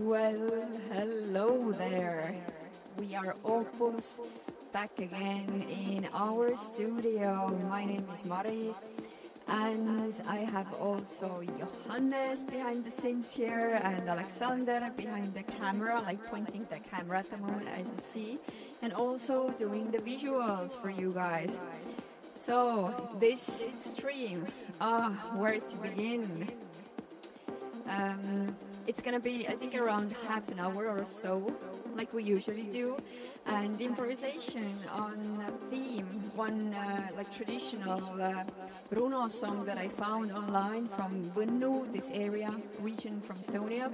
Well, hello there. We are OOPUS back again in our studio. My name is Mari and I have also Johannes behind the scenes here and Aleksander behind the camera, like pointing the camera at the moment as you see, and also doing the visuals for you guys. So, this stream, ah, where to begin? Um, it's gonna be, I think, around half an hour or so, like we usually do, and improvisation on a theme, one uh, like traditional uh, Runo song that I found online from Võnnu, this area, region from Estonia,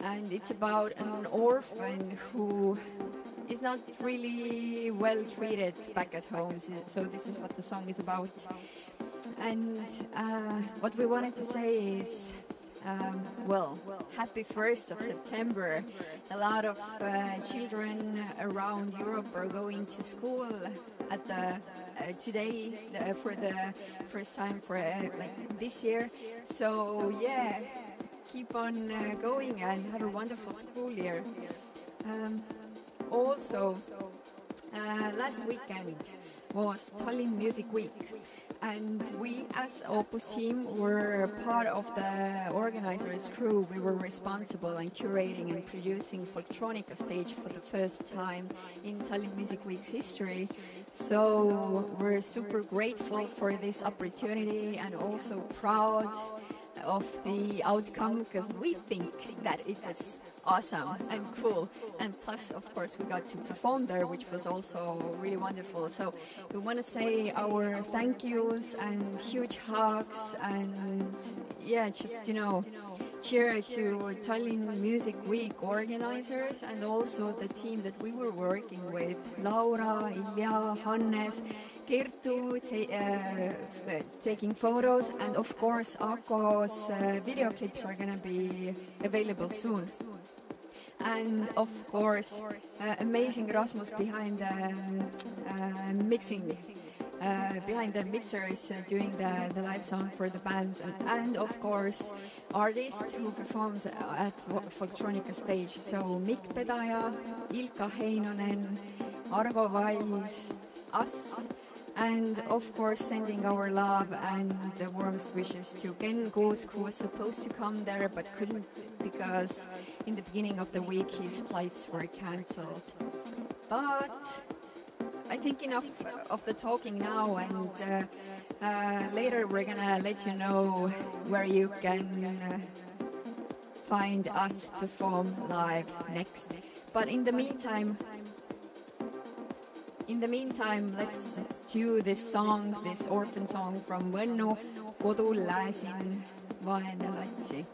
and it's about an orphan who is not really well treated back at home. So this is what the song is about. And uh, what we wanted to say is um, well, happy 1st of September. A lot of uh, children around Europe are going to school at the uh, today uh, for the first time for uh, like this year. So yeah, keep on uh, going and have a wonderful school year. Um, also, uh, last weekend was Tallinn Music Week and we as OOPUS team were part of the organizers crew. We were responsible and curating and producing Folktronica stage for the first time in Tallinn Music Week's history. So we're super grateful for this opportunity and also proud of the outcome because we think that it was awesome and cool. And plus, of course, we got to perform there, which was also really wonderful. So we want to say our thank yous and huge hugs and yeah, just, you know, cheer to Tallinn Music Week organizers and also the team that we were working with, Laura, Ilya, Hannes, Kerttu uh, taking photos, and of course, Ako's uh, video clips are gonna be available soon. And of course, uh, amazing Rasmus behind the uh, mixing. Uh, behind the mixer is uh, doing the, the live sound for the bands and, and of course artists who performed at Folktronica stage so Mikk Pedaja, Ilka Heinonen, Argo Valls, us and of course sending our love and the warmest wishes to Ken Kuusk who was supposed to come there but couldn't because in the beginning of the week his flights were cancelled. But I think enough of the talking now and uh, uh, later we're gonna let you know where you can uh, find us perform live next. But in the meantime, in the meantime, let's do this song, this orphan song from Võnnu, Kodu Läsin vaene latsi.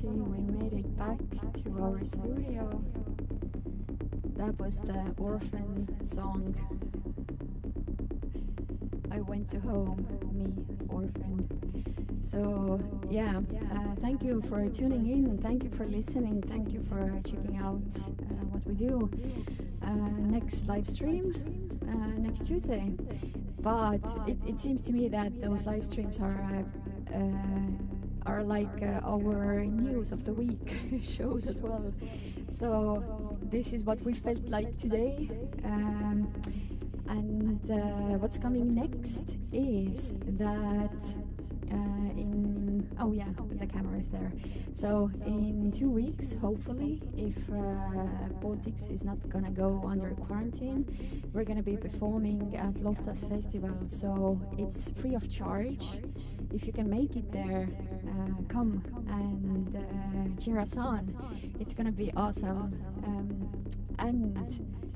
We made it back to our studio. That was the Orphan song. I went to home, me, Orphan. So, yeah, uh, thank you for tuning in, thank you for listening, thank you for checking out uh, what we do. Uh, next live stream, uh, next Tuesday. But it, it seems to me that those live streams are uh, are like uh, our news of the week shows as well. So this is what we felt like today. Um, and uh, what's coming next is that uh, in oh yeah the camera is there so in two weeks hopefully if uh, Baltics is not gonna go under quarantine we're gonna be performing at Loftas Festival so it's free of charge if you can make it there uh, come and uh, cheer us on it's gonna be awesome um, and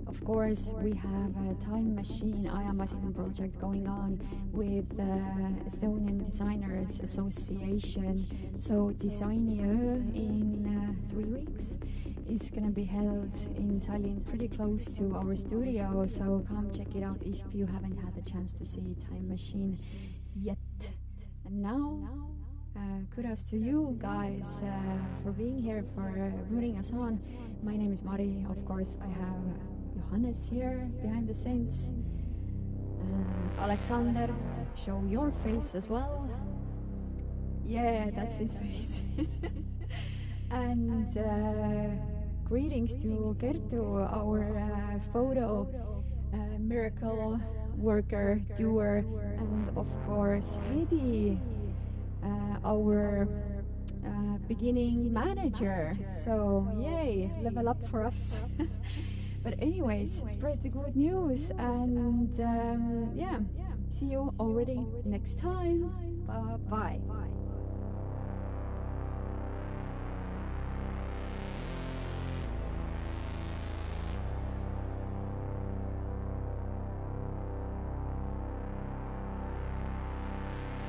of course, we have a time machine Ajamasin project going on with uh, Estonian Designers Association. So Disainiöö in uh, three weeks is gonna be held in Tallinn, pretty close to our studio. So come check it out if you haven't had the chance to see Time Machine now. Kudos to you guys uh, for being here, for uh, rooting us on. My name is Mari. Of course, I have Johannes here behind the scenes. Uh, Aleksander, show your face as well. Yeah, that's his face. and uh, greetings to Kerttu, our uh, photo uh, miracle worker, doer, and of course Heidi, uh, our uh, beginning manager. So, yay, level up for us. But anyways, spread the good news and um, yeah, see you already next time. Bye bye.